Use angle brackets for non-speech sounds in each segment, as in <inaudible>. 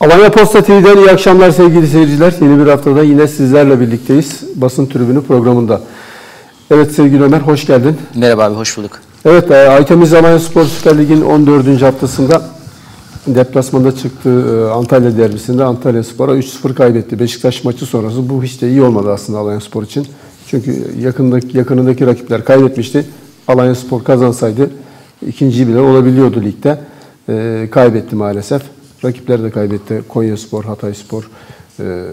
Alanya Posta TV'den iyi akşamlar sevgili seyirciler. Yeni bir haftada yine sizlerle birlikteyiz. Basın tribünü programında. Evet sevgili Ömer hoş geldin. Merhaba abi hoş bulduk. Evet e, Aytemiz Alanya Spor Süper Lig'in 14. haftasında deplasmanda çıktı e, Antalya derbisinde Antalya Spor'a 3-0 kaybetti. Beşiktaş maçı sonrası bu hiç de iyi olmadı aslında Alanya Spor için. Çünkü yakındaki, yakınındaki rakipler kaybetmişti. Alanya Spor kazansaydı ikinci bile olabiliyordu ligde. E, kaybetti maalesef. Rakipler de kaybetti. Konya Spor, Hatay Spor. E,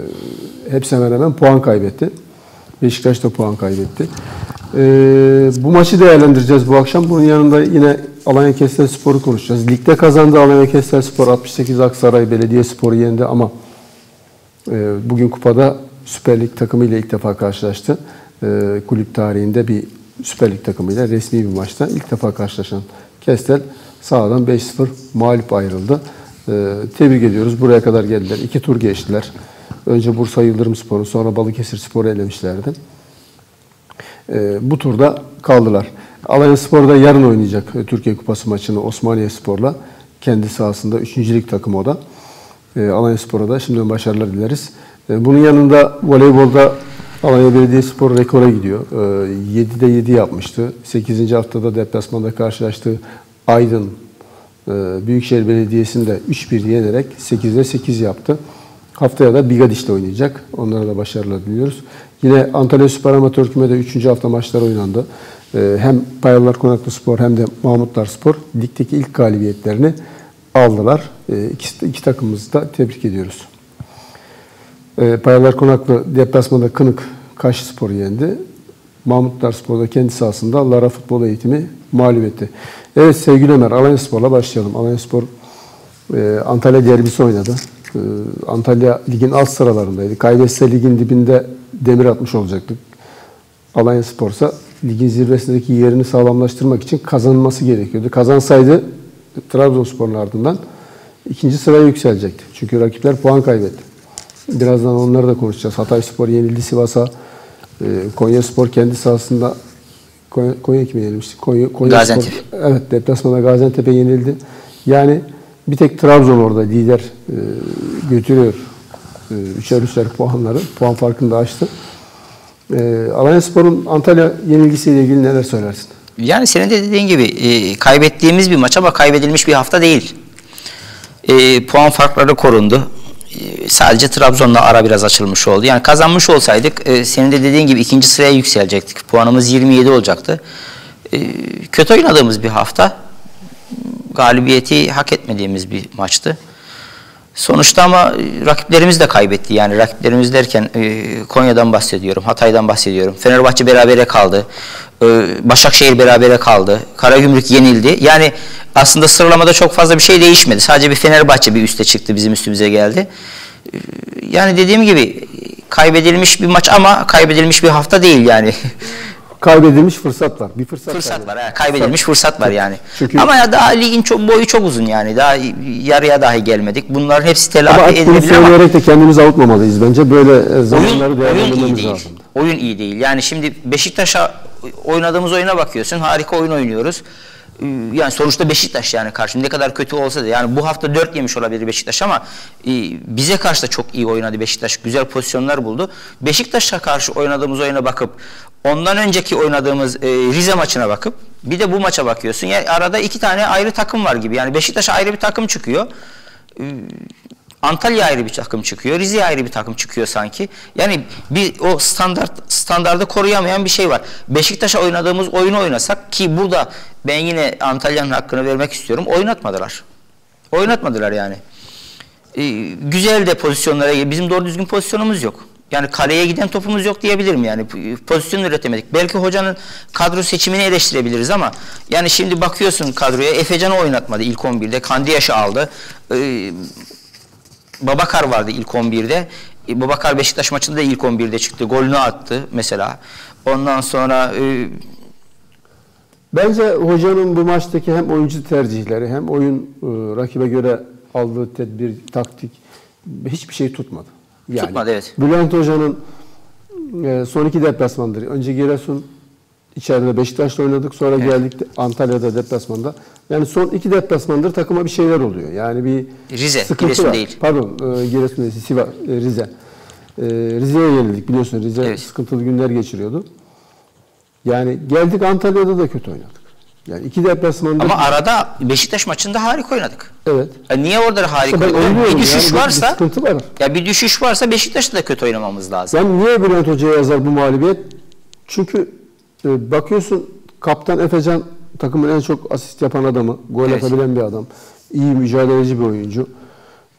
hepsi hemen hemen puan kaybetti. Beşiktaş da puan kaybetti. E, bu maçı değerlendireceğiz bu akşam. Bunun yanında yine Alanya Kestel Spor'u konuşacağız. Ligde kazandı Alanya Kestel Spor 68 Aksaray Belediye Spor'u yendi ama e, bugün kupada Süper Lig takımıyla ilk defa karşılaştı. E, kulüp tarihinde bir Süper Lig takımıyla resmi bir maçta ilk defa karşılaşan Kestel sahadan 5-0 mağlup ayrıldı. Ee, tebrik ediyoruz. Buraya kadar geldiler. İki tur geçtiler. Önce Bursa Yıldırım Sporu, sonra Balıkesir Sporu elemişlerdi. Ee, bu turda kaldılar. Alanya Spor da yarın oynayacak Türkiye Kupası maçını Osmaniye Spor'la. Kendi sahasında 3. lig takımı o da. Ee, Alanya Spor'a da şimdiden başarılar dileriz. Bunun yanında voleybolda Alanya Belediyespor rekora gidiyor. Ee, 7'de 7 yapmıştı. 8. haftada deplasmanda karşılaştığı Aydın e, Büyükşehir Belediyesi'ni de 3-1 yenerek 8'de 8 yaptı. Haftaya da Bigadiş'le oynayacak. Onlara da başarılar diliyoruz. Yine Antalya Süper Amatör Küme'de 3. hafta maçlar oynandı. Ee, hem Payalılar Konaklı Spor hem de Mahmutlar Spor ligdeki ilk galibiyetlerini aldılar. Ee, iki, iki takımımızı da tebrik ediyoruz. Ee, Payalılar Konaklı deplasmanda Kınık Kaş Spor'u yendi. Mahmutlar Spor'da kendi sahasında Lara Futbol Eğitimi mağlup etti. Evet sevgili Ömer, Alanya Spor'la başlayalım. Alanya Spor e, Antalya derbisi oynadı. E, Antalya ligin alt sıralarındaydı. Kaybetse ligin dibinde demir atmış olacaktık. Alanya Spor ise ligin zirvesindeki yerini sağlamlaştırmak için kazanması gerekiyordu. Kazansaydı Trabzonspor'un ardından ikinci sıraya yükselecekti. Çünkü rakipler puan kaybetti. Birazdan onları da konuşacağız. Hatay Spor yenildi Sivas'a. E, Konya Spor kendi sahasında Konya, Konya kime yenilmişti? Konya, Konya Gaziantep. Spor, evet deplasmanda Gaziantep'e yenildi. Yani bir tek Trabzon orada lider e, götürüyor. E, üçer üçer puanları. Puan farkını da açtı. E, Alanya Spor'un Antalya yenilgisiyle ilgili neler söylersin? Yani senin de dediğin gibi e, kaybettiğimiz bir maç ama kaybedilmiş bir hafta değil. E, puan farkları korundu. E, sadece Trabzon'la ara biraz açılmış oldu. Yani kazanmış olsaydık e, senin de dediğin gibi ikinci sıraya yükselecektik. Puanımız 27 olacaktı. E, kötü oynadığımız bir hafta. Galibiyeti hak etmediğimiz bir maçtı. Sonuçta ama e, rakiplerimiz de kaybetti. Yani rakiplerimiz derken e, Konya'dan bahsediyorum, Hatay'dan bahsediyorum. Fenerbahçe berabere kaldı. E, Başakşehir berabere kaldı. Karagümrük yenildi. Yani aslında sıralamada çok fazla bir şey değişmedi. Sadece bir Fenerbahçe bir üste çıktı, bizim üstümüze geldi. E, yani dediğim gibi kaybedilmiş bir maç ama kaybedilmiş bir hafta değil yani. <laughs> Kaybedilmiş fırsat var. Bir fırsat, fırsat var. ha, kaybedilmiş fırsat var yani. Çünkü- ama ya daha ligin çok boyu çok uzun yani. Daha yarıya dahi gelmedik. Bunların hepsi telafi edilebilir ama söyleyerek de kendimizi avutmamalıyız bence. Böyle e, zamanları değerlendirmemiz lazım. Oyun iyi değil. Yani şimdi Beşiktaş'a oynadığımız oyuna bakıyorsun. Harika oyun oynuyoruz. Ee, Yani sonuçta Beşiktaş yani karşı ne kadar kötü olsa da yani bu hafta 4 yemiş olabilir Beşiktaş ama e, bize karşı da çok iyi oynadı Beşiktaş. Güzel pozisyonlar buldu. Beşiktaş'a karşı oynadığımız oyuna bakıp ondan önceki oynadığımız e, Rize maçına bakıp bir de bu maça bakıyorsun. Yani arada iki tane ayrı takım var gibi. Yani Beşiktaş ayrı bir takım çıkıyor. Antalya ayrı bir takım çıkıyor, Rize ayrı bir takım çıkıyor sanki. Yani bir o standart standardı koruyamayan bir şey var. Beşiktaş'a oynadığımız oyunu oynasak ki burada ben yine Antalya'nın hakkını vermek istiyorum. Oynatmadılar. Oynatmadılar yani. Ee, güzel de pozisyonlara bizim doğru düzgün pozisyonumuz yok. Yani kaleye giden topumuz yok diyebilirim yani pozisyon üretemedik. Belki hocanın kadro seçimini eleştirebiliriz ama yani şimdi bakıyorsun kadroya Efecan'ı oynatmadı ilk 11'de. Kandiyaş'ı aldı. Ee, Babakar vardı ilk 11'de. E, Babakar Beşiktaş maçında ilk 11'de çıktı. Golünü attı mesela. Ondan sonra e, Bence hocanın bu maçtaki hem oyuncu tercihleri hem oyun e, rakibe göre aldığı tedbir, taktik hiçbir şey tutmadı. Yani Tutmadı, evet. Bülent Hoca'nın e, son iki deplasmandır. Önce Giresun, içeride Beşiktaş'la oynadık. Sonra geldik Antalya'da deplasmanda. Yani son iki deplasmandır takıma bir şeyler oluyor. Yani bir Rize, sıkıntı Giresun var. değil. Pardon, e, Giresun değil, Sivas, e, Rize. E, Rize'ye yenildik biliyorsun. Rize Evet. sıkıntılı günler geçiriyordu. Yani geldik Antalya'da da kötü oynadık. Yani iki deplasmanda Ama arada Beşiktaş maçında harika oynadık. evet. Ya niye orada harika İşte oynadık? Bir düşüş yani, bir- bir varsa sıkıntı var. ya bir düşüş varsa Beşiktaş'ta da kötü oynamamız lazım. Ben niye Bülent Hoca'ya yazar bu mağlubiyet? Çünkü e, bakıyorsun kaptan Efecan takımın en çok asist yapan adamı, gol Evet. atabilen bir adam, iyi mücadeleci bir oyuncu.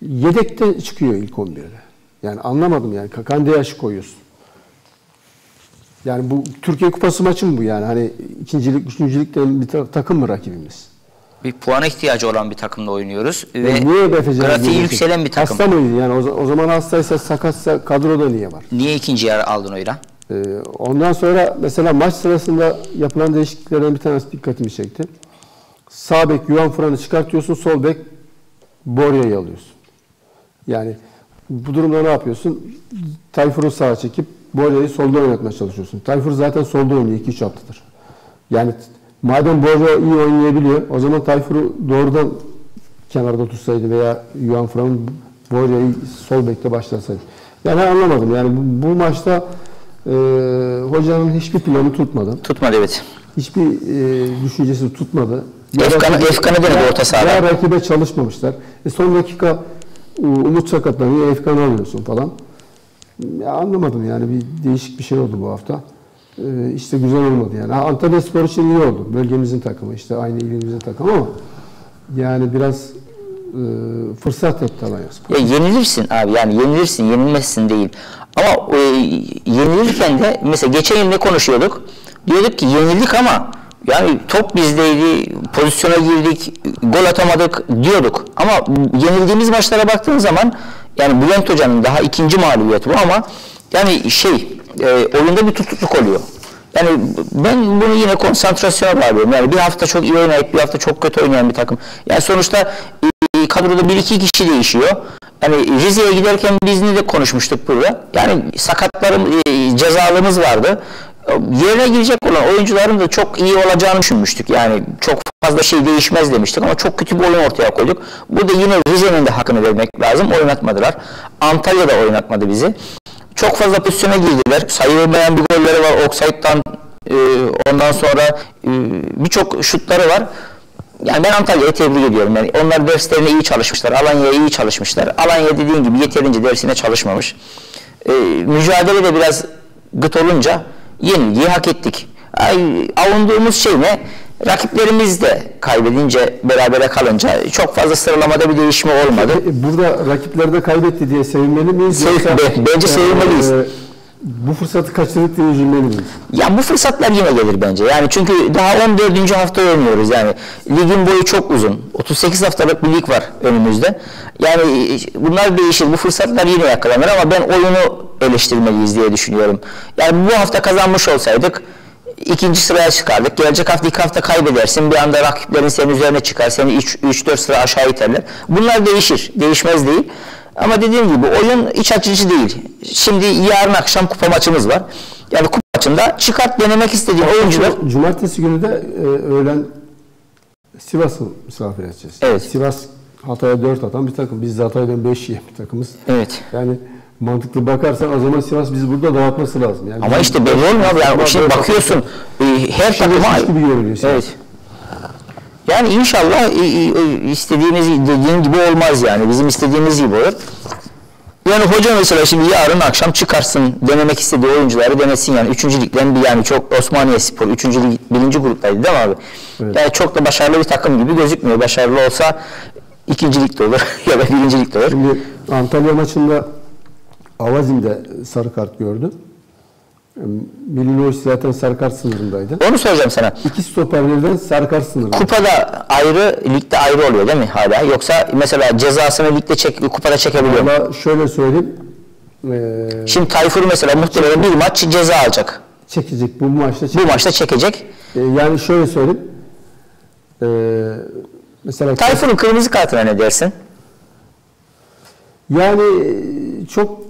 Yedekte çıkıyor ilk 11'de. Yani anlamadım yani. Kakan yaş koyuyorsun. Yani bu Türkiye Kupası maçı mı bu yani? Hani ikincilik, üçüncülükten bir ta- takım mı rakibimiz? Bir puana ihtiyacı olan bir takımla oynuyoruz ve Yani niye Efecan'ı grafiği giriyorsun? yükselen bir takım. Hasta mıydı yani? O, o zaman hastaysa, sakatsa kadroda niye var? Niye ikinci yer aldın oyla? Ee, ondan sonra mesela maç sırasında yapılan değişikliklerden bir tanesi dikkatimi çekti. Sağ bek Yuan Fran'ı çıkartıyorsun, sol bek Borya'yı alıyorsun. Yani bu durumda ne yapıyorsun? Tayfur'u sağa çekip Borya'yı solda oynatmaya çalışıyorsun. Tayfur zaten solda oynuyor 2-3 haftadır. Yani madem Borya iyi oynayabiliyor o zaman Tayfur'u doğrudan kenarda tutsaydı veya Yuan Fran'ın Borya'yı sol bekte başlasaydı. Yani anlamadım. Yani bu, bu maçta hocanın hiçbir planı tutmadı. Tutmadı evet. Hiçbir e, düşüncesi tutmadı. Efkan'ı- Efkan'ı denedi orta sahada. Ya rakibe çalışmamışlar. E son dakika Umut sakatlanıyor, Efkan'ı alıyorsun falan. Ya anlamadım yani bir değişik bir şey oldu bu hafta. E, işte güzel olmadı yani. Antalya Spor için iyi oldu. Bölgemizin takımı işte aynı ilimizin takımı ama yani biraz fırsat etti Alanya Spor. Ya yenilirsin abi yani yenilirsin yenilmezsin değil. Ama e, yenilirken de mesela geçen yıl ne konuşuyorduk? Diyorduk ki yenildik ama yani top bizdeydi, pozisyona girdik, gol atamadık diyorduk. Ama yenildiğimiz maçlara baktığın zaman yani Bülent Hoca'nın daha ikinci mağlubiyeti bu ama yani şey e, oyunda bir tutukluk oluyor. Yani ben bunu yine konsantrasyona bağlıyorum. Yani bir hafta çok iyi oynayıp bir hafta çok kötü oynayan bir takım. Yani sonuçta e, kadroda bir iki kişi değişiyor. Yani Rize'ye giderken biz ne de konuşmuştuk burada. Yani sakatlarım, e, cezalımız vardı. E, Yerine girecek olan oyuncuların da çok iyi olacağını düşünmüştük. Yani çok fazla şey değişmez demiştik ama çok kötü bir oyun ortaya koyduk. Burada yine Rize'nin de hakkını vermek lazım. Oynatmadılar. Antalya da oynatmadı bizi. Çok fazla pozisyona girdiler. Sayılmayan bir golleri var. Offside'dan e, ondan sonra e, birçok şutları var. Yani ben Antalya'yı tebrik ediyorum. Yani onlar derslerine iyi çalışmışlar. Alanya'ya iyi çalışmışlar. Alanya dediğin gibi yeterince dersine çalışmamış. E, mücadele de biraz gıt olunca yenilgiyi hak ettik. Ay, avunduğumuz şey ne? Rakiplerimiz de kaybedince, berabere kalınca çok fazla sıralamada bir değişme olmadı. E, Burada rakipler de kaybetti diye sevinmeli miyiz? Sev- Yoksa, be- bence e, sevinmeliyiz. e, bu fırsatı kaçırdık diye üzülmeli miyiz? Ya bu fırsatlar yine gelir bence. Yani çünkü daha 14. hafta oynuyoruz yani. Ligin boyu çok uzun. 38 haftalık bir lig var önümüzde. Yani e, bunlar değişir. Bu fırsatlar yine yakalanır ama ben oyunu eleştirmeliyiz diye düşünüyorum. Yani bu hafta kazanmış olsaydık ikinci sıraya çıkardık. Gelecek hafta iki hafta kaybedersin. Bir anda rakiplerin senin üzerine çıkar. Seni 3-4 sıra aşağı iterler. Bunlar değişir. Değişmez değil. Ama dediğim gibi oyun iç açıcı değil. Şimdi yarın akşam kupa maçımız var. Yani kupa maçında çıkart denemek istediğim oyuncular Cumartesi günü de e, öğlen Sivas'ı misafir edeceğiz. Evet. Sivas Hatay'a 4 atan bir takım. Biz de Hatay'dan 5 yiyen bir takımız. Evet. Yani mantıklı bakarsan o zaman Sivas bizi burada dağıtması lazım. Yani Ama işte belli olmuyor. Yani şimdi bakıyorsun e, her takıma gibi görünüyor Sivas. Evet. Yani inşallah istediğimiz dediğin gibi olmaz yani. Bizim istediğimiz gibi olur. Yani hoca mesela şimdi yarın akşam çıkarsın denemek istediği oyuncuları denesin yani. Üçüncü ligden bir yani çok Osmaniye Spor üçüncü lig birinci gruptaydı değil mi abi? Evet. Yani çok da başarılı bir takım gibi gözükmüyor. Başarılı olsa ikinci ligde olur <laughs> ya da birinci ligde olur. Şimdi Antalya maçında Avazim de sarı kart gördü. Milinovic zaten sarı kart sınırındaydı. Onu soracağım sana. İki stoperlerden sarı kart sınırında. Kupada ayrı, ligde ayrı oluyor değil mi hala? Yoksa mesela cezasını ligde çek, kupada çekebiliyor mu? Ama şöyle söyleyeyim. Ee, Şimdi Tayfur mesela muhtemelen bir maç ceza alacak. çekecek. Bu maçta Bu çekecek. maçta çekecek. Ee, yani şöyle söyleyeyim. Ee, mesela Tayfur'un kırmızı kartına ne dersin? yani çok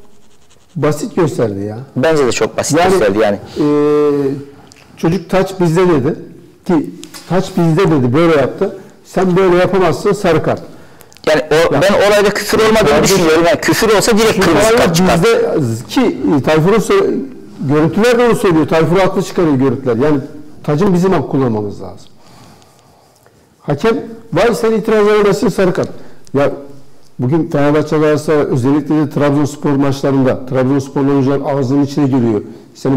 basit gösterdi ya. Bence de çok basit Yani, gösterdi yani. e, çocuk taç bizde dedi ki taç bizde dedi böyle yaptı. Sen böyle yapamazsın sarı kart. Yani o, ben olayda küfür olmadığını Kardeşim- düşünüyorum. Yani küfür olsa direkt kırmızı kart çıkar. bizde ki e, Tayfur'un sö- görüntüler de onu söylüyor. Tayfur haklı çıkarıyor görüntüler. Yani tacın bizim hak kullanmamız lazım. Hakem vay sen itiraz edersin sarı kart. Ya bugün Fenerbahçe Galatasaray özellikle de Trabzonspor maçlarında Trabzonspor oyuncular ağzının içine giriyor. Seni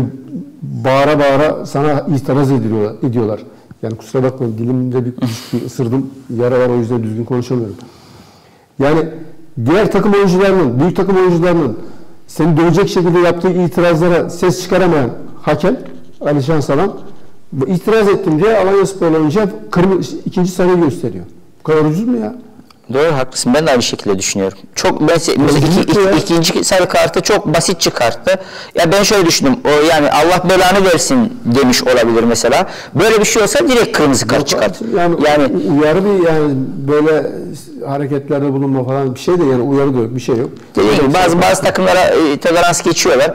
bağıra bağıra sana itiraz ediliyorlar, ediyorlar. Yani kusura bakmayın dilimde bir, bir ısırdım. Yara var o yüzden düzgün konuşamıyorum. Yani diğer takım oyuncularının, büyük takım oyuncularının seni dövecek şekilde yaptığı itirazlara ses çıkaramayan hakem Ali Şansalan itiraz ettim diye Alanya Spor'la oyuncuya kırmızı ikinci sarıyı gösteriyor. Bu kadar ucuz mu ya? Doğru haklısın. Ben de aynı şekilde düşünüyorum. Çok mesela iki, iki- ikinci sarı kartı çok basit çıkarttı. Ya ben şöyle düşündüm. O yani Allah belanı versin demiş olabilir mesela. Böyle bir şey olsa direkt kırmızı kart çıkart. Yani, Yani uyarı bir yani böyle hareketlerde bulunma falan bir şey de yani uyarı da yok, bir şey yok. dediğim gibi bazı bazı takımlara e, tolerans geçiyorlar.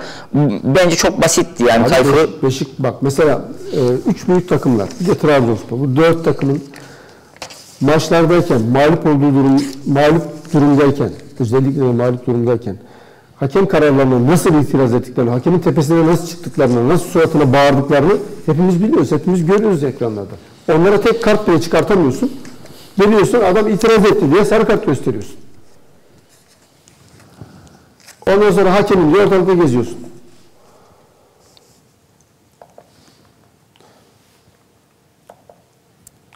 Bence çok basitti yani. Abi Beşik bak mesela e, üç büyük takımlar bir de Trabzonspor bu dört takımın maçlardayken mağlup olduğu durum mağlup durumdayken özellikle de mağlup durumdayken hakem kararlarına nasıl itiraz ettiklerini, hakemin tepesine nasıl çıktıklarını, nasıl suratına bağırdıklarını hepimiz biliyoruz, hepimiz görüyoruz ekranlarda. Onlara tek kart bile çıkartamıyorsun. Geliyorsun adam itiraz etti diye sarı kart gösteriyorsun. Ondan sonra hakemin diye ortalıkta geziyorsun.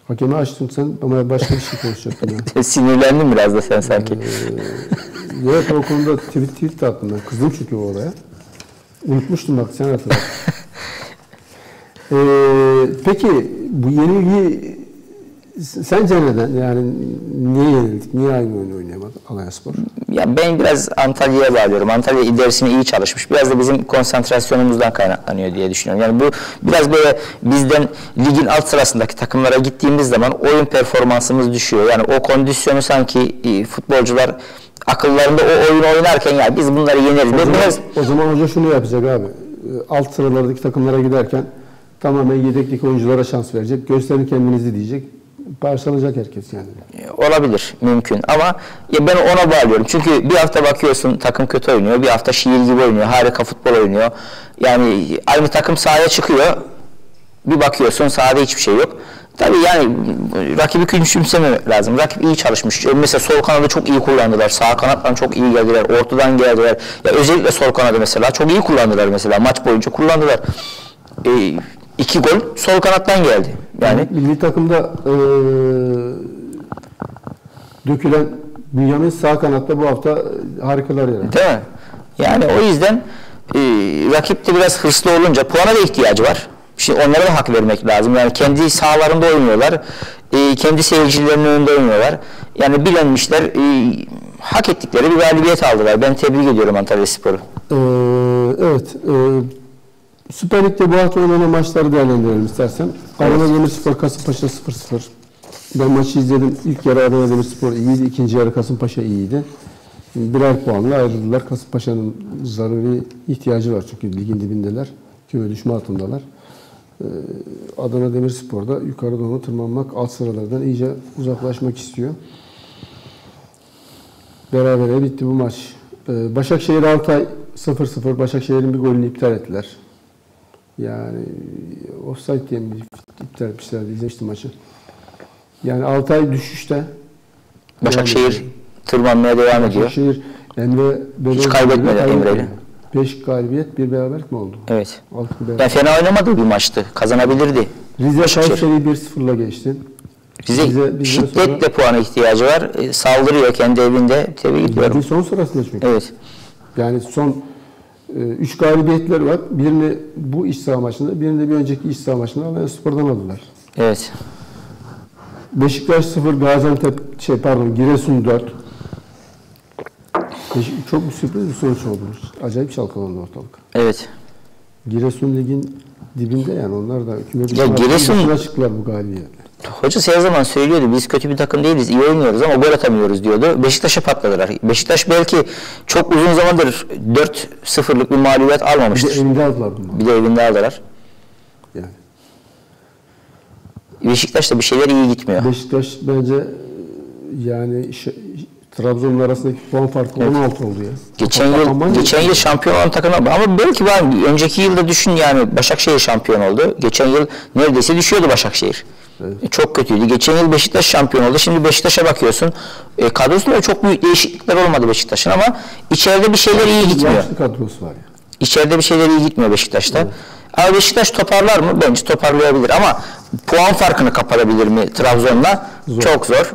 Hakemi açtın sen ama başka bir şey konuşacaktın ya. <laughs> sinirlendim biraz da sen sanki. Evet o konuda tweet tweet de attım ben. Kızdım çünkü o olaya. Unutmuştum bak sen hatırladın. <laughs> ee, peki bu yenilgi sence neden? Yani niye yenildik? Niye aynı oyunu oynayamadı Alanya Spor? Ya ben biraz Antalya'ya bağlıyorum. Antalya ilerisine iyi çalışmış. Biraz da bizim konsantrasyonumuzdan kaynaklanıyor diye düşünüyorum. Yani bu biraz böyle bizden ligin alt sırasındaki takımlara gittiğimiz zaman oyun performansımız düşüyor. Yani o kondisyonu sanki e, futbolcular akıllarında o oyunu oynarken ya biz bunları yeneriz. O zaman, biraz o zaman hoca şunu yapacak abi. Ee, Alt sıralardaki takımlara giderken tamamen yedekteki oyunculara şans verecek. Gösterin kendinizi diyecek. Parçalayacak herkes yani. Olabilir, mümkün ama ya ben ona bağlıyorum. Çünkü bir hafta bakıyorsun takım kötü oynuyor, bir hafta şiir gibi oynuyor, harika futbol oynuyor. Yani aynı takım sahaya çıkıyor, bir bakıyorsun sahada hiçbir şey yok. Tabii yani rakibi küçümsememek lazım. Rakip iyi çalışmış. Mesela sol kanadı çok iyi kullandılar. Sağ kanattan çok iyi geldiler. Ortadan geldiler. Ya özellikle sol kanadı mesela çok iyi kullandılar mesela. Maç boyunca kullandılar. Ee, iki gol sol kanattan geldi. Yani Milli takımda eee dökülen Bünyamin sağ kanatta bu hafta e, harikalar yarattı. Değil mi? Yani o yüzden e, rakip de biraz hırslı olunca puana da ihtiyacı var. Şimdi onlara da hak vermek lazım. Yani kendi sahalarında oynuyorlar. E, kendi seyircilerinin önünde oynuyorlar. Yani bilenmişler e, hak ettikleri bir galibiyet aldılar. Ben tebrik ediyorum Antalya Spor'u. Eee, evet. eee Süper Lig'de bu hafta oynanan maçları değerlendirelim istersen. Adana Demirspor Kasımpaşa 0-0. Ben maçı izledim. İlk yarı Adana Demirspor iyiydi. ikinci yarı Kasımpaşa iyiydi. Birer puanla ayrıldılar. Kasımpaşa'nın zaruri ihtiyacı var çünkü ligin dibindeler. Küme düşme altındalar. Ee, Adana Demirspor da yukarı doğru tırmanmak, alt sıralardan iyice uzaklaşmak istiyor. Berabere bitti bu maç. Ee, Başakşehir Altay 0-0. Başakşehir'in bir golünü iptal ettiler. Yani offside diye mi iptal etmişlerdi. İzlemiştim maçı. Yani Altay düşüşte. Başakşehir tırmanmaya devam ediyor. Başakşehir Emre Belözoğlu'yla kaybetmedi kaybetmedi. Emre'yle. 5 galibiyet, bir beraberlik mi oldu? Evet. Bir beraberlik. fena oynamadığı bir maçtı. Kazanabilirdi. Rize. Kayseri'yi 1-0'la geçti. Rize bizden şiddetle sonra- puana ihtiyacı var. E, saldırıyor kendi evinde. Tebrik ediyorum. Ligin son sırasında çünkü. Evet. Yani son 3 galibiyetler var. Birini bu iç saha maçında, birini de bir önceki iç saha maçında Alanya Spor'dan aldılar. Evet. Beşiktaş 0, Gaziantep şey pardon Giresun 4. Beşik- çok bir sürpriz bir sonuç oldu. Acayip çalkalandı ortalık. Evet. Giresun ligin dibinde yani onlar da küme Ya Giresun- çıktılar bu galibiyetle. Hoca her zaman söylüyordu biz kötü bir takım değiliz, iyi oynuyoruz ama gol atamıyoruz diyordu. Beşiktaş'a patladılar. Beşiktaş belki çok uzun zamandır 4-0'lık bir mağlubiyet Bir de almamıştır. evinde aldılar bunu. Bir de evinde aldılar. Yani. Beşiktaş'ta bir şeyler iyi gitmiyor. Beşiktaş bence e, yani Trabzon'un arasındaki puan farkı 16 oldu ya. Geçen yıl geçen yıl şampiyon olan takım ama belki ben önceki yılda düşün yani Başakşehir şampiyon oldu. Geçen yıl neredeyse düşüyordu Başakşehir. E, Çok kötüydü. Geçen yıl Beşiktaş şampiyon oldu. Şimdi Beşiktaş'a bakıyorsun. E, kadrosunda çok büyük değişiklikler olmadı Beşiktaş'ın ama içeride bir şeyler iyi gitmiyor. Yaşlı kadrosu var ya. İçeride bir şeyler iyi gitmiyor Beşiktaş'ta. Ama Beşiktaş toparlar mı? Bence toparlayabilir ama puan farkını kapatabilir mi Trabzon'la? Çok zor.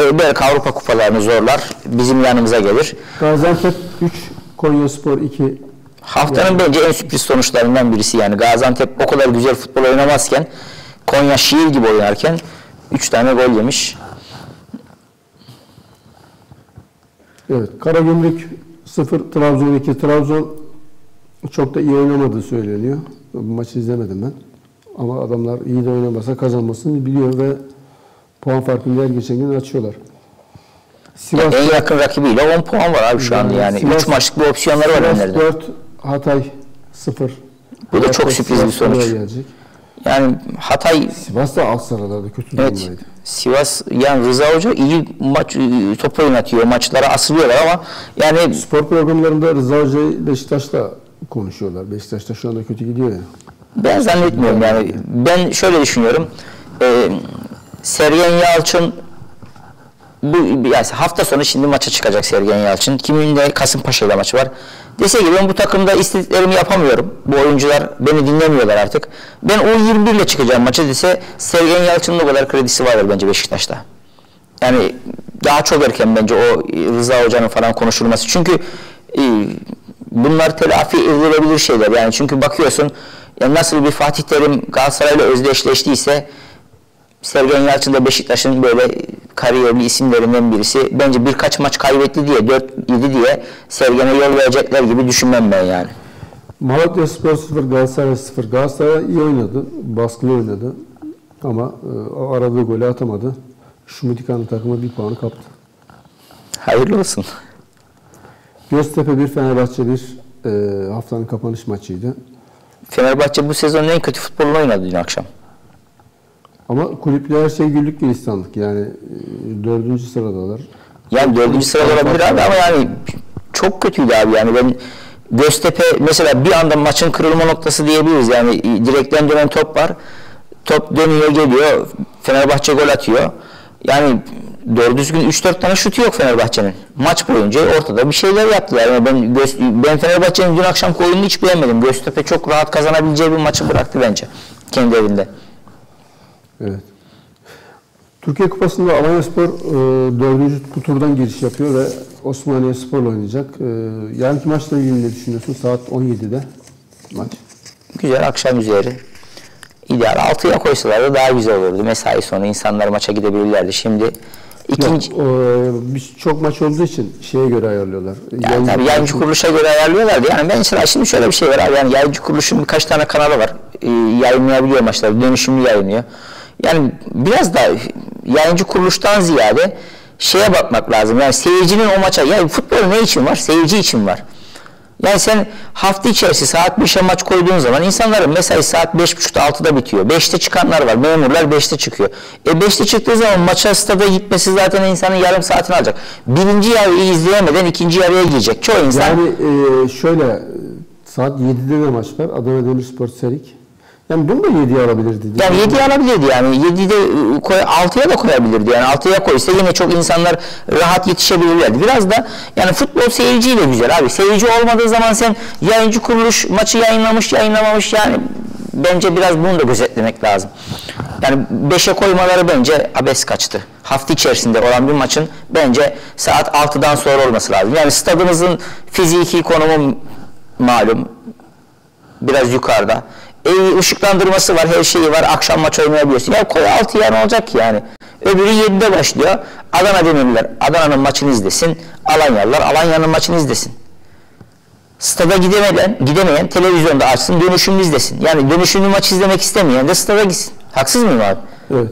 E, belki Avrupa kupalarını zorlar. Bizim yanımıza gelir. Gaziantep 3, Konyaspor 2. Haftanın bence en sürpriz sonuçlarından birisi yani Gaziantep o kadar güzel futbol oynamazken Konya şiir gibi oynarken 3 tane gol yemiş. Evet, Karagümrük 0, Trabzon 2. Trabzon çok da iyi oynamadığı söyleniyor. Bu maçı izlemedim ben. Ama adamlar iyi de oynamasa kazanmasını biliyor ve puan farkını her geçen gün açıyorlar. Sivas, En yakın rakibiyle 10 puan var abi şu anda yani. Sivas- 3 maçlık bir opsiyonları var Sivas önlerinde. 4, Hatay 0. Bu da çok sürpriz bir sonuç. Gelecek. Yani Hatay Sivas da alt sıralarda kötü Evet. durumdaydı. Sivas yani Rıza Hoca iyi maç e, top oynatıyor. Maçlara asılıyorlar ama yani Spor programlarında Rıza Hoca'yı Beşiktaş'ta konuşuyorlar. Beşiktaş'ta şu anda kötü gidiyor ya. ben zannetmiyorum yani. Ben şöyle düşünüyorum. E, Sergen Yalçın bu yani hafta sonu şimdi maça çıkacak Sergen Yalçın. Kimin de Kasımpaşa ile maçı var. Dese ki ben bu takımda istediklerimi yapamıyorum. Bu oyuncular beni dinlemiyorlar artık. Ben U21 ile çıkacağım maça dese Sergen Yalçın'ın o kadar kredisi vardır bence Beşiktaş'ta. Yani daha çok erken bence o Rıza Hoca'nın falan konuşulması. Çünkü e, bunlar telafi edilebilir şeyler. Yani çünkü bakıyorsun nasıl bir Fatih Terim Galatasaray'la özdeşleştiyse Sergen Yalçın da Beşiktaş'ın böyle kariyerli isimlerinden birisi. Bence birkaç maç kaybetti diye, 4-7 diye Sergen'e yol verecekler gibi düşünmem ben yani. Malatya Spor 0, Galatasaray 0. Galatasaray iyi oynadı, baskılı oynadı. Ama e, aradığı golü atamadı. Şumidika'nın takımı bir puanı kaptı. Hayırlı olsun. Göztepe 1, Fenerbahçe 1 e, haftanın kapanış maçıydı. Fenerbahçe bu sezonun en kötü futbolunu oynadı dün akşam. Ama kulüpler şey güllük gülistanlık. Yani e, dördüncü sıradalar. Yani dördüncü sırada olabilir abi ama yani çok kötüydü abi yani. Ben Göztepe mesela bir anda maçın kırılma noktası diyebiliriz. Yani direkten dönen top var. Top dönüyor geliyor. Fenerbahçe gol atıyor. Yani doğru düzgün 3-4 tane şutu yok Fenerbahçe'nin. Maç boyunca ortada bir şeyler yaptılar. Yani ben, ben Fenerbahçe'nin dün akşamki oyununu hiç beğenmedim. Göztepe çok rahat kazanabileceği bir maçı bıraktı bence kendi evinde Evet. Türkiye Kupası'nda Alanyaspor e, dördüncü turdan giriş yapıyor ve Osmaniye Spor'la oynayacak. E, yarınki maçla ilgili ne düşünüyorsun? Saat 17'de maç. Güzel akşam üzeri. İdeal 6'ya koysalar da daha güzel olurdu. Mesai sonu insanlar maça gidebilirlerdi. Şimdi ikinci... Yok, e, biz çok maç olduğu için şeye göre ayarlıyorlar. Yani Yayın- tabii yayıncı kuruluşa göre ayarlıyorlardı. Yani ben mesela şimdi şöyle bir şey var abi. Yani yayıncı kuruluşun birkaç tane kanalı var. Ee, yayınlayabiliyor maçları. Dönüşümlü yayınlıyor. Yani biraz da yayıncı kuruluştan ziyade şeye bakmak lazım. Yani seyircinin o maça, yani futbol ne için var? Seyirci için var. Yani sen hafta içerisi saat 5'e maç koyduğun zaman insanların mesai saat 5.30'da 6'da bitiyor. 5'te çıkanlar var. Memurlar 5'te çıkıyor. E 5'te çıktığı zaman maça stada gitmesi zaten insanın yarım saatini alacak. Birinci yarıyı izleyemeden ikinci yarıya girecek. Çoğu insan Yani e, şöyle saat 7'de de maç var. Adana Demirspor Serik. Yani bunu da 7'ye alabilirdi. Yani 7'ye alabilirdi yani. 7'de ıı, koy, 6'ya da koyabilirdi yani. 6'ya koysa yine çok insanlar rahat yetişebilirlerdi. Biraz da yani futbol seyirciyle güzel abi. Seyirci olmadığı zaman sen yayıncı kuruluş maçı yayınlamış yayınlamamış yani bence biraz bunu da gözetlemek lazım. Yani 5'e koymaları bence abes kaçtı. Hafta içerisinde olan bir maçın bence saat 6'dan sonra olması lazım. Yani stadımızın fiziki konumu malum biraz yukarıda. E, ışıklandırması var, her şeyi var. Akşam maç oynayabiliyorsun. Ya koy 6 yani olacak ki yani. Öbürü 7'de başlıyor. Adana Demirliler Adana'nın maçını izlesin. Alanyalılar Alanya'nın maçını izlesin. Stada gidemeyen, gidemeyen televizyonda açsın, dönüşümlü izlesin. Yani dönüşümlü maç izlemek istemeyen de stada gitsin. Haksız mıyım abi? Evet.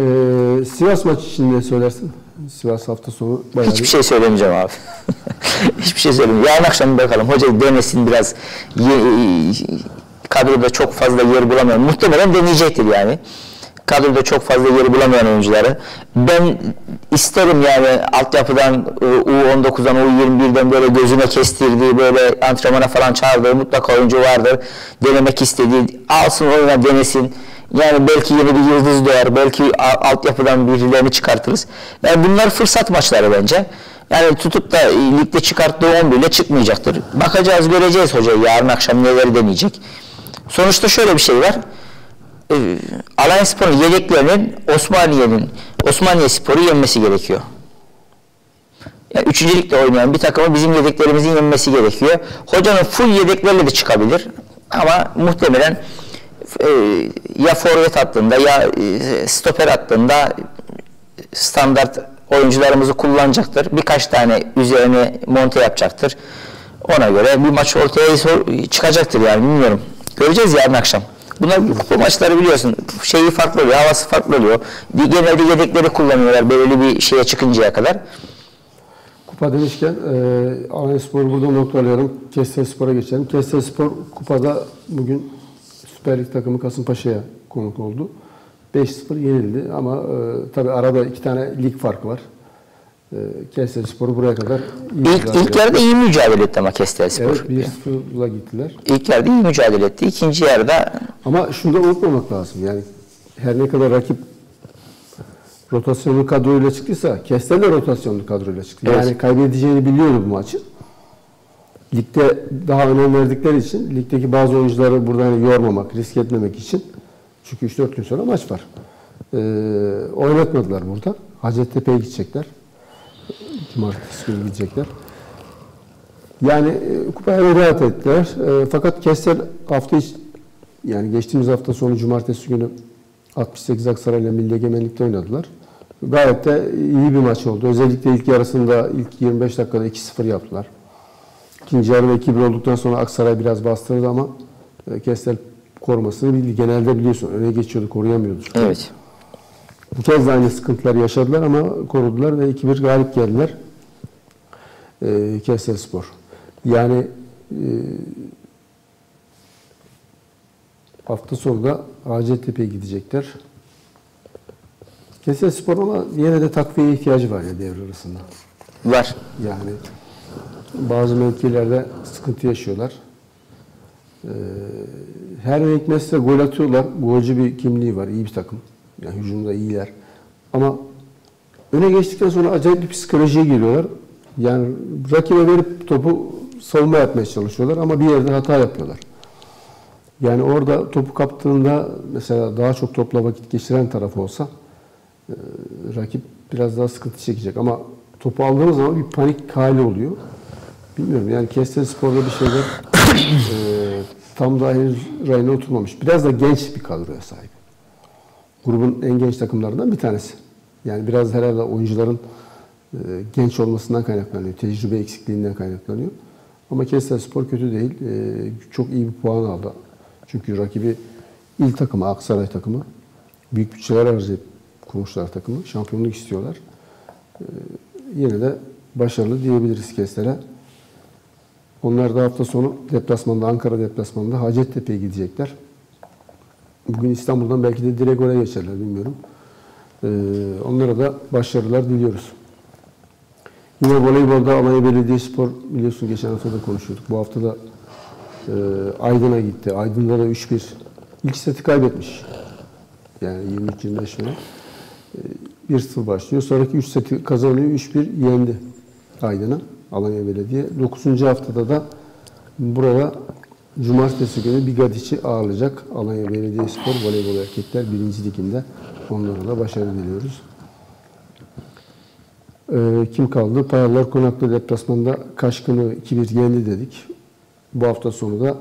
E, Sivas maçı için ne söylersin? Sivas hafta sonu bayağı Hiçbir bir- şey söylemeyeceğim abi. <laughs> Hiçbir şey söylemeyeceğim. Yarın akşam bakalım. Hoca denesin biraz. Kadroda çok fazla yer bulamıyor. Muhtemelen deneyecektir yani. kadroda çok fazla yeri bulamayan oyuncuları. Ben isterim yani altyapıdan e, U19'dan U21'den böyle gözüne kestirdiği böyle antrenmana falan çağırdığı mutlaka oyuncu vardır. Denemek istediği alsın oyuna denesin. Yani belki yeni bir yıldız doğar. Belki altyapıdan birilerini çıkartırız. Yani bunlar fırsat maçları bence. Yani tutup da e, ligde çıkarttığı 11 ile çıkmayacaktır. Bakacağız göreceğiz hoca yarın akşam neleri deneyecek. Sonuçta şöyle bir şey var. Ee, Alanya Spor'un yedeklerinin Osmaniye'nin Osmaniye Spor'u yenmesi gerekiyor. Yani üçüncü ligde oynayan bir takımı bizim yedeklerimizin yenmesi gerekiyor. Hocanın full yedeklerle de çıkabilir. Ama muhtemelen e, ya forvet hattında ya e, stoper hattında standart oyuncularımızı kullanacaktır. Birkaç tane üzerine monte yapacaktır. Ona göre bir maç ortaya çıkacaktır yani bilmiyorum. Göreceğiz yarın akşam. Bunlar bu maçları biliyorsun. Şeyi farklı oluyor, havası farklı oluyor. Genelde yedekleri kullanıyorlar belirli bir şeye çıkıncaya kadar. Kupa demişken e, Alanya Spor'u burada noktalıyorum. Kestel Spor'a geçelim. Kestel Spor kupada bugün Süper Lig takımı Kasımpaşa'ya konuk oldu. 5-0 yenildi ama e, tabii arada iki tane lig farkı var. E, Kestel Spor'u buraya kadar iyi İlk, mücadele ilk etti. yarıda iyi mücadele etti ama Kestel Spor. Evet 1-0'la gittiler. İlk yarıda iyi mücadele etti. İkinci yarıda Ama şunu da unutmamak lazım. Yani her ne kadar rakip rotasyonlu kadroyla çıktıysa Kestel de rotasyonlu kadroyla çıktı. Evet. Yani kaybedeceğini biliyordu bu maçı. Ligde daha önem verdikleri için ligdeki bazı oyuncuları burada hani yormamak, risk etmemek için çünkü 3-4 gün sonra maç var. Ee, oynatmadılar burada. Hacettepe'ye gidecekler. Cumartesi günü gidecekler. Yani e, kupaya rahat ettiler. E, fakat Kestel hafta iç, yani geçtiğimiz hafta sonu cumartesi günü 68 Aksaray ile Milli Egemenlik'te oynadılar. Gayet de iyi bir maç oldu. Özellikle ilk yarısında ilk 25 dakikada 2-0 yaptılar. İkinci yarıda 2-1 olduktan sonra Aksaray biraz bastırdı ama e, Kestel korumasını bildi. Genelde biliyorsun öne geçiyordu, koruyamıyordu. evet. Bu kez de aynı sıkıntıları yaşadılar ama korudular ve 2-1 galip geldiler. Ee, Kestel Spor. Yani e, hafta sonu da Hacettepe'ye gidecekler. Kestel Spor ama yine de takviye ihtiyacı var ya devre arasında. Var. Yani bazı mevkilerde sıkıntı yaşıyorlar. Ee, her ne hikmetse gol atıyorlar. Golcü bir kimliği var. iyi bir takım. Yani hücumda iyiler. Ama öne geçtikten sonra acayip bir psikolojiye giriyorlar. Yani rakibe verip topu savunma yapmaya çalışıyorlar ama bir yerde hata yapıyorlar. Yani orada topu kaptığında mesela daha çok topla vakit geçiren taraf olsa e, rakip biraz daha sıkıntı çekecek ama topu aldığımız zaman bir panik hali oluyor. Bilmiyorum yani Kestel Spor'da bir şeyler <coughs> e, tam daha henüz rayına oturmamış. Biraz da genç bir kadroya sahip. Grubun en genç takımlarından bir tanesi. Yani biraz herhalde oyuncuların e, genç olmasından kaynaklanıyor. Tecrübe eksikliğinden kaynaklanıyor. Ama Kestel Spor kötü değil. E, çok iyi bir puan aldı. Çünkü rakibi il takımı, Aksaray takımı. Büyük bütçeler harcayıp kurmuşlar takımı. Şampiyonluk istiyorlar. E, yine de başarılı diyebiliriz Kestel'e. Onlar da hafta sonu deplasmanda, Ankara deplasmanında Hacettepe'ye gidecekler. Bugün İstanbul'dan belki de direkt oraya geçerler bilmiyorum. Ee, onlara da başarılar diliyoruz. Yine voleybolda Alanya Belediyespor biliyorsun geçen hafta da konuşuyorduk. Bu hafta da e, Aydın'a gitti. Aydın'da da 3-1 ilk seti kaybetmiş. Yani 23-25 mi? E, 1-0 başlıyor. Sonraki 3 seti kazanıyor. 3-1 yendi Aydın'a. Alanya Belediye. 9. haftada da burada Cumartesi günü Bigadiç'i ağırlayacak Alanya Belediyespor Voleybol Erkekler 1. Liginde. Onlara da başarı diliyoruz. Ee, kim kaldı? Payalar Konaklı deplasmanda Kaşkın'ı 2-1 yendi dedik. Bu hafta sonu da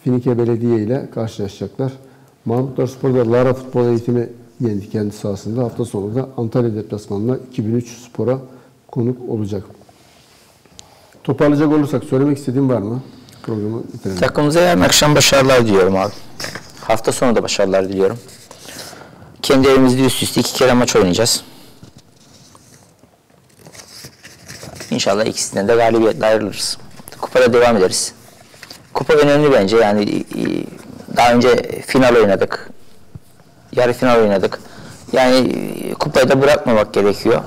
Finike Belediye ile karşılaşacaklar. Mahmutlar Spor'da Lara Futbol Eğitimi yendi kendi sahasında. Hafta sonu da Antalya deplasmanında 2003 Spor'a konuk olacak. Toparlayacak olursak söylemek istediğim var mı? Programı bitirelim. Takımımıza yarın akşam başarılar diliyorum abi. Hafta sonu da başarılar diliyorum. Kendi evimizde üst üste iki kere maç oynayacağız. İnşallah ikisinden de galibiyetle ayrılırız. Kupada devam ederiz. Kupa önemli bence yani e, daha önce final oynadık. Yarı final oynadık. Yani e, kupayı da bırakmamak gerekiyor.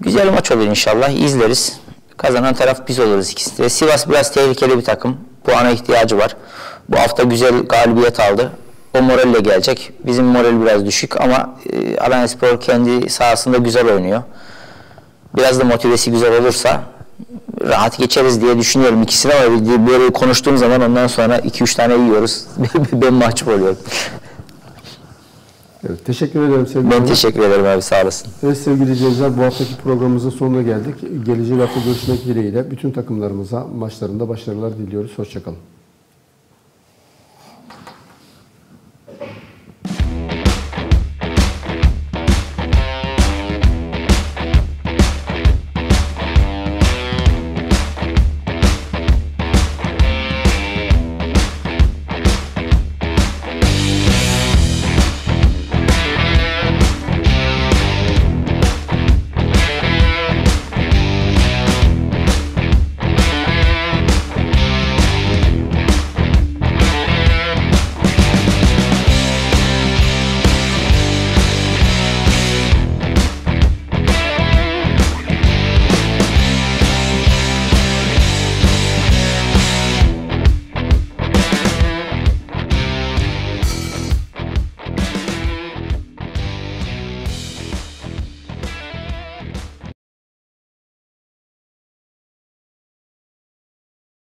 Güzel maç olur inşallah. İzleriz. Kazanan taraf biz oluruz ikisi de. Sivas biraz tehlikeli bir takım. Puana ihtiyacı var. Bu hafta güzel galibiyet aldı. O moralle gelecek. Bizim moral biraz düşük ama e, Alanyaspor kendi sahasında güzel oynuyor. Biraz da motivesi güzel olursa rahat geçeriz diye düşünüyorum ikisini ama böyle konuştuğum zaman ondan sonra 2-3 tane yiyoruz. <laughs> ben mahcup oluyorum. Evet, teşekkür ederim sevgili Ben Ahmet. teşekkür ederim abi sağ olasın. Evet sevgili izleyiciler bu haftaki programımızın sonuna geldik. Gelecek hafta görüşmek dileğiyle bütün takımlarımıza maçlarında başarılar diliyoruz. Hoşçakalın.